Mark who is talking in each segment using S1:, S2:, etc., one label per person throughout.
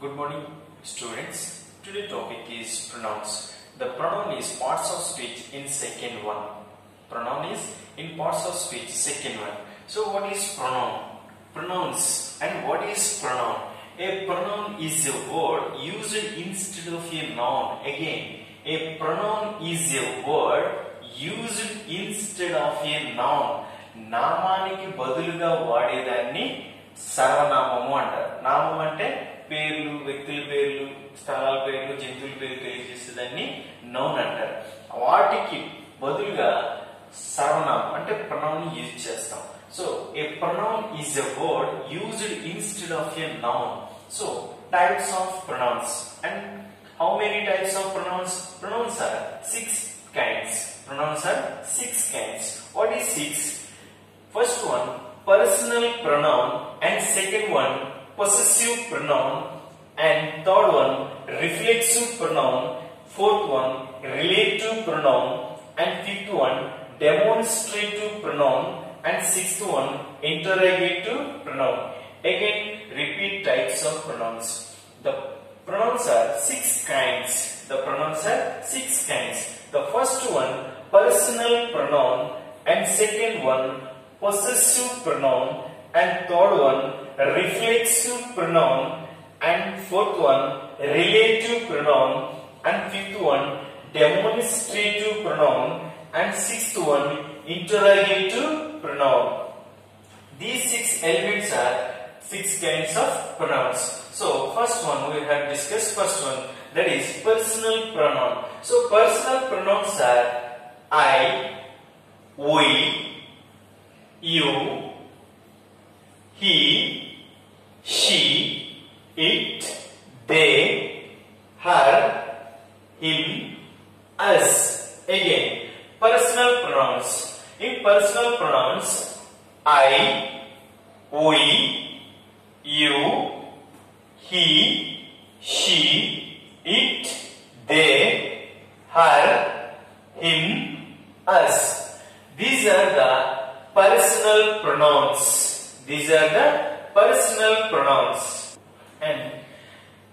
S1: Good morning, students. Today topic is pronouns. The pronoun is parts of speech in second one. Pronoun is in parts of speech second one. So what is pronoun? Pronouns and what is pronoun? A pronoun is a word used instead of a noun. Again, a pronoun is a word used instead of a noun. నామానికి బదులుగా వాడేదాన్ని సర్వనామము అంటారు నామం అంటే పేర్లు వ్యక్తుల పేర్లు స్థలాల పేర్లు జంతువుల పేర్లు తెలియజేసేదాన్ని నౌన్ అంటారు. వాటికి బదులుగా సర్వనామం అంటే ప్రొనౌన్ యూజ్ చేస్తాం. So a pronoun is a word used instead of a noun so types of pronouns and how many types of pronouns pronouns are six kinds pronouns are pronoun and third one reflexive pronoun fourth one relative pronoun and fifth one demonstrative pronoun and sixth one interrogative pronoun. Again repeat types of pronouns. The pronouns are six kinds. The pronouns are six kinds. The first one personal pronoun and second one possessive pronoun and third one reflexive pronoun. And fourth one relative pronoun. And fifth one demonstrative pronoun. And sixth one interrogative pronoun. These six elements are six kinds of pronouns. So first one we have discussed. First one that is personal pronoun. So personal pronouns are i we you he she it they her him us. Again personal pronouns. In personal pronouns i we you he she it they her him us. These are the personal pronouns these are the personal pronouns. And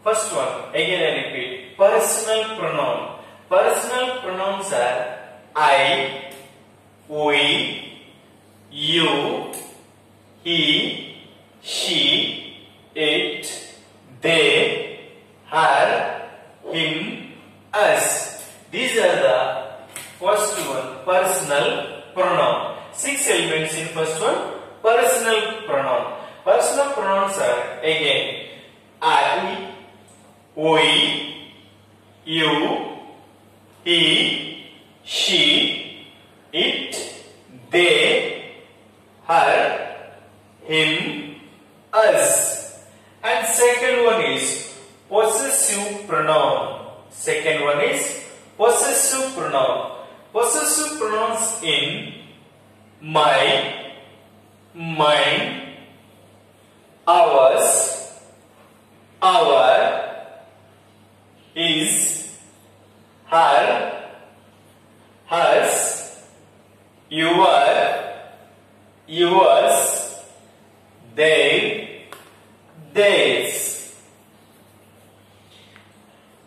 S1: first one again i repeat personal pronoun. Personal pronouns are i we you he she it they her him us. These are the first one personal pronoun. Six elements in first one personal pronoun. Personal pronouns are again i we you he she it they her him us. And second one is possessive pronoun. Second one is possessive pronoun. Possessive pronouns in my mine ours our is her hers your yours they theirs.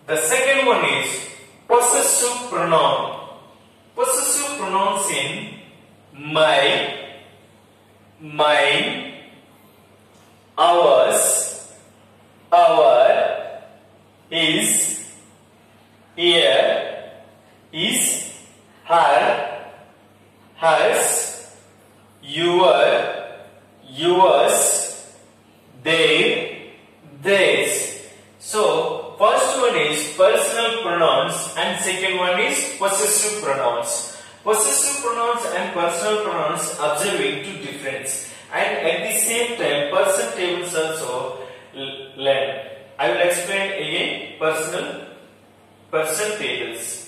S1: The second one is possessive pronoun. Possessive pronouns in my mine ours our is here is her hers your yours their theirs. So first one is personal pronouns and second one is possessive pronouns possessive pronouns and personal pronouns observing two difference. And at the same time person tables also learn i will explain again personal person tables